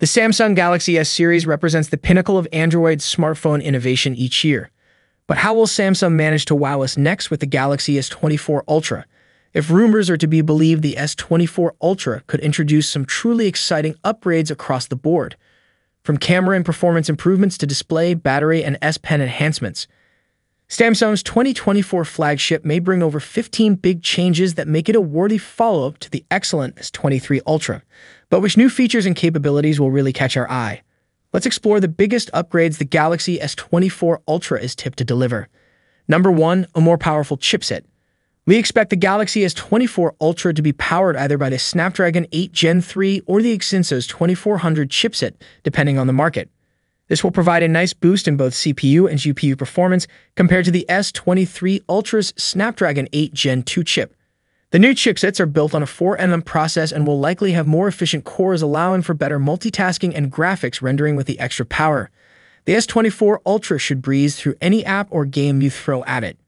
The Samsung Galaxy S series represents the pinnacle of Android smartphone innovation each year. But how will Samsung manage to wow us next with the Galaxy S24 Ultra? If rumors are to be believed, the S24 Ultra could introduce some truly exciting upgrades across the board. From camera and performance improvements to display, battery, and S Pen enhancements. Samsung's 2024 flagship may bring over 15 big changes that make it a worthy follow-up to the excellent S23 Ultra, but which new features and capabilities will really catch our eye? Let's explore the biggest upgrades the Galaxy S24 Ultra is tipped to deliver. Number 1, a more powerful chipset. We expect the Galaxy S24 Ultra to be powered either by the Snapdragon 8 Gen 3 or the Exynos 2400 chipset, depending on the market. This will provide a nice boost in both CPU and GPU performance compared to the S23 Ultra's Snapdragon 8 Gen 2 chip. The new chipsets are built on a 4nm process and will likely have more efficient cores allowing for better multitasking and graphics rendering with the extra power. The S24 Ultra should breeze through any app or game you throw at it.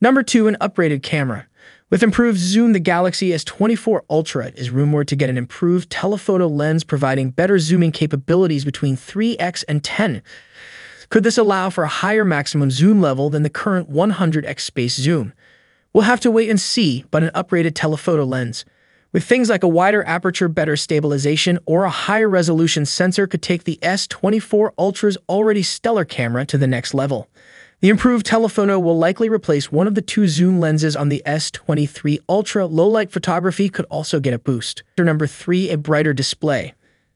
Number 2, an upgraded camera. With improved zoom, the Galaxy S24 Ultra is rumored to get an improved telephoto lens providing better zooming capabilities between 3x and 10. Could this allow for a higher maximum zoom level than the current 100x space zoom? We'll have to wait and see, but an upgraded telephoto lens. With things like a wider aperture, better stabilization, or a higher resolution sensor could take the S24 Ultra's already stellar camera to the next level. The improved telephoto will likely replace one of the two zoom lenses on the S23 Ultra. Low-light photography could also get a boost. Number 3. A brighter display.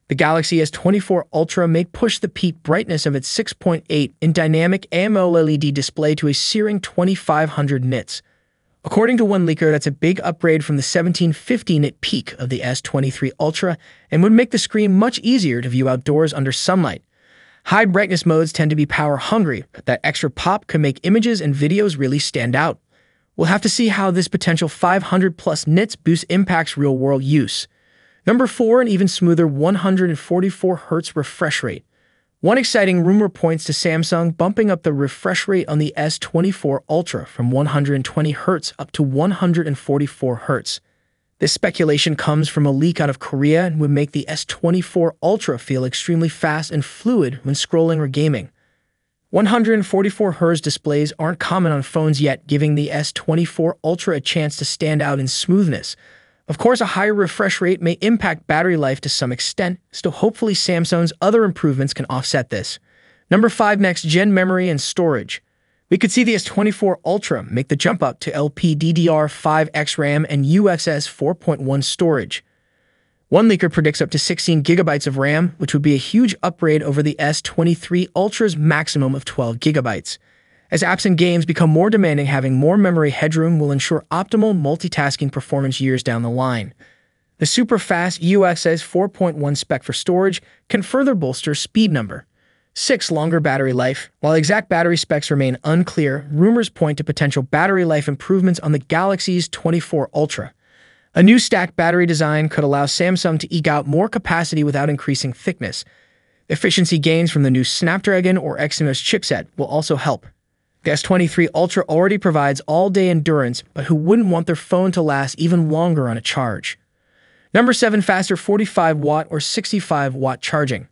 The Galaxy S24 Ultra may push the peak brightness of its 6.8 in dynamic AMOLED display to a searing 2500 nits. According to one leaker, that's a big upgrade from the 1750 nit peak of the S23 Ultra and would make the screen much easier to view outdoors under sunlight. High brightness modes tend to be power hungry, but that extra pop can make images and videos really stand out. We'll have to see how this potential 500 plus nits boost impacts real world use. Number 4, an even smoother 144Hz refresh rate. One exciting rumor points to Samsung bumping up the refresh rate on the S24 Ultra from 120Hz up to 144Hz. This speculation comes from a leak out of Korea and would make the S24 Ultra feel extremely fast and fluid when scrolling or gaming. 144 Hz displays aren't common on phones yet, giving the S24 Ultra a chance to stand out in smoothness. Of course, a higher refresh rate may impact battery life to some extent, still hopefully Samsung's other improvements can offset this. Number 5 Next Gen Memory and Storage we could see the S24 Ultra make the jump up to LPDDR5X RAM and UFS 4.1 storage. One leaker predicts up to 16 gigabytes of RAM, which would be a huge upgrade over the S23 Ultra's maximum of 12 gigabytes. As apps and games become more demanding, having more memory headroom will ensure optimal multitasking performance years down the line. The super fast UFS 4.1 spec for storage can further bolster speed number. 6. Longer battery life. While exact battery specs remain unclear, rumors point to potential battery life improvements on the Galaxy S24 Ultra. A new stacked battery design could allow Samsung to eke out more capacity without increasing thickness. Efficiency gains from the new Snapdragon or Exynos chipset will also help. The S23 Ultra already provides all-day endurance, but who wouldn't want their phone to last even longer on a charge? Number 7. Faster 45 watt or 65 watt charging.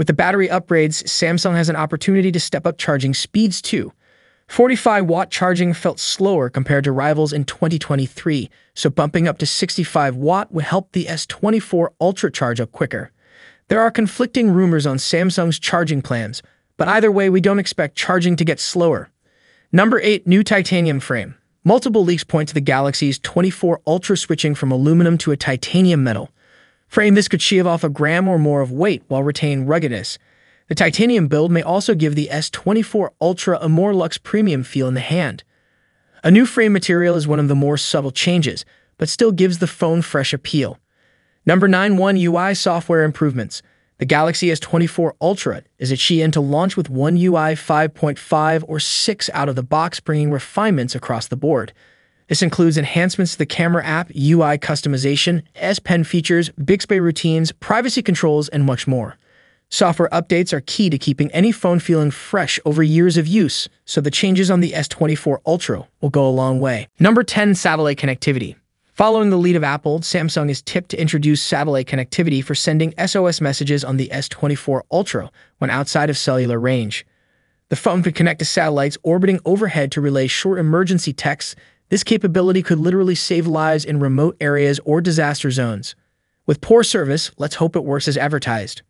With the battery upgrades, Samsung has an opportunity to step up charging speeds too. 45 watt charging felt slower compared to rivals in 2023, so bumping up to 65 watt would help the S24 Ultra charge up quicker. There are conflicting rumors on Samsung's charging plans, but either way, we don't expect charging to get slower. Number 8 New Titanium Frame. Multiple leaks point to the Galaxy S24 Ultra switching from aluminum to a titanium metal. Frame this could shave off a gram or more of weight while retaining ruggedness. The titanium build may also give the S24 Ultra a more luxe premium feel in the hand. A new frame material is one of the more subtle changes, but still gives the phone fresh appeal. Number 9 One UI software improvements. The Galaxy S24 Ultra is a achieved to launch with One UI 5.5 or 6 out of the box, bringing refinements across the board. This includes enhancements to the camera app, UI customization, S Pen features, Bixby routines, privacy controls, and much more. Software updates are key to keeping any phone feeling fresh over years of use, so the changes on the S24 Ultra will go a long way. Number 10 Satellite Connectivity Following the lead of Apple, Samsung is tipped to introduce satellite connectivity for sending SOS messages on the S24 Ultra when outside of cellular range. The phone could connect to satellites orbiting overhead to relay short emergency texts. This capability could literally save lives in remote areas or disaster zones. With poor service, let's hope it works as advertised.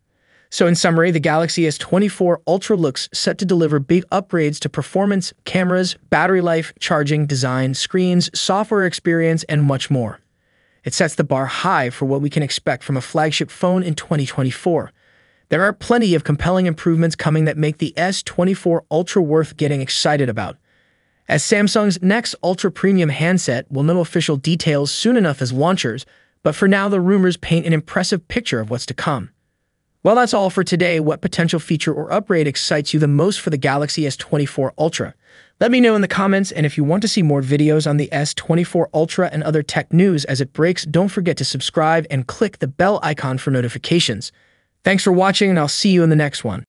So in summary, the Galaxy S24 Ultra looks set to deliver big upgrades to performance, cameras, battery life, charging, design, screens, software experience, and much more. It sets the bar high for what we can expect from a flagship phone in 2024. There are plenty of compelling improvements coming that make the S24 Ultra worth getting excited about. As Samsung's next ultra premium handset, we'll know official details soon enough as launchers, but for now the rumors paint an impressive picture of what's to come. Well, that's all for today. What potential feature or upgrade excites you the most for the Galaxy S24 Ultra? Let me know in the comments, and if you want to see more videos on the S24 Ultra and other tech news as it breaks, don't forget to subscribe and click the bell icon for notifications. Thanks for watching, and I'll see you in the next one.